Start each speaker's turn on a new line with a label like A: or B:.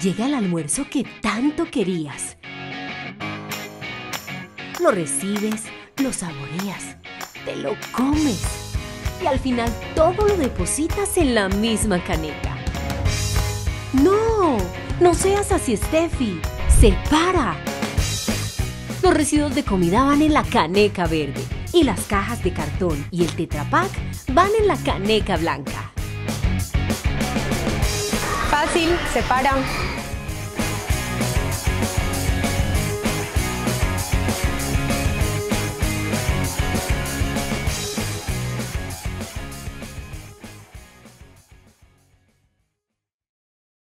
A: llega el almuerzo que tanto querías. Lo recibes, lo saboreas, te lo comes y al final todo lo depositas en la misma caneca. No, no seas así, Steffi. Separa. Los residuos de comida van en la caneca verde y las cajas de cartón y el tetrapack van en la caneca blanca.
B: Fácil, separa.